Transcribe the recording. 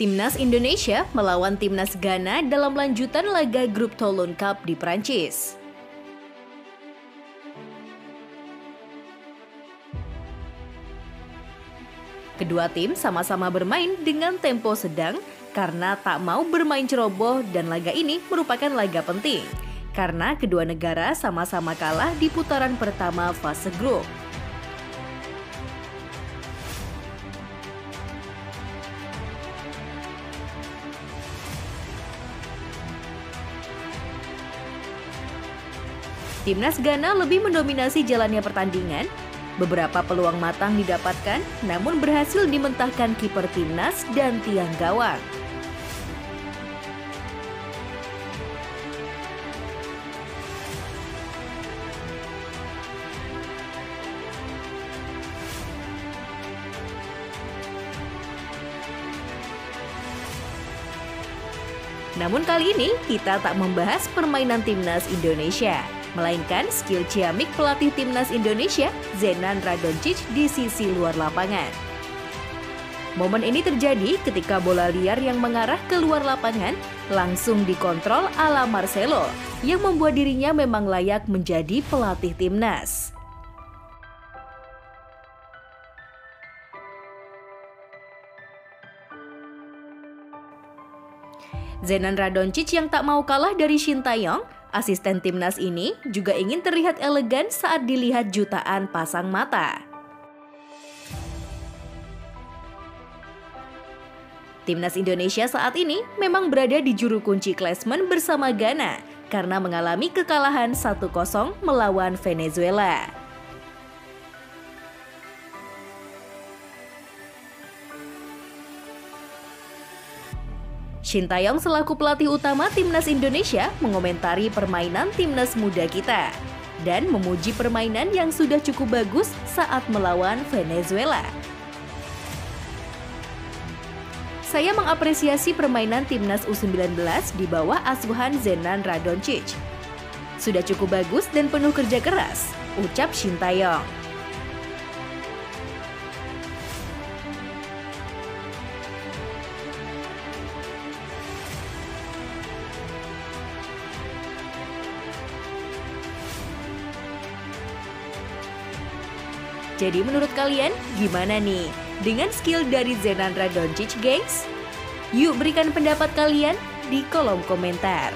Timnas Indonesia melawan Timnas Ghana dalam lanjutan laga grup Toulon Cup di Prancis. Kedua tim sama-sama bermain dengan tempo sedang karena tak mau bermain ceroboh dan laga ini merupakan laga penting. Karena kedua negara sama-sama kalah di putaran pertama fase grup. Timnas Ghana lebih mendominasi jalannya pertandingan. Beberapa peluang matang didapatkan, namun berhasil dimentahkan kiper timnas dan tiang gawang. Namun kali ini kita tak membahas permainan timnas Indonesia melainkan skill ciamik pelatih timnas Indonesia, Zenan Radoncic di sisi luar lapangan. Momen ini terjadi ketika bola liar yang mengarah ke luar lapangan langsung dikontrol ala Marcelo yang membuat dirinya memang layak menjadi pelatih timnas. Zenan Radoncic yang tak mau kalah dari Shin Taeyong Asisten timnas ini juga ingin terlihat elegan saat dilihat jutaan pasang mata. Timnas Indonesia saat ini memang berada di juru kunci klasmen bersama Ghana karena mengalami kekalahan 1-0 melawan Venezuela. Shin Taeyong selaku pelatih utama timnas Indonesia mengomentari permainan timnas muda kita dan memuji permainan yang sudah cukup bagus saat melawan Venezuela. Saya mengapresiasi permainan timnas U19 di bawah asuhan Zenan Radoncic. Sudah cukup bagus dan penuh kerja keras, ucap Shin Jadi menurut kalian gimana nih dengan skill dari Zenandra Doncic, gengs? Yuk berikan pendapat kalian di kolom komentar.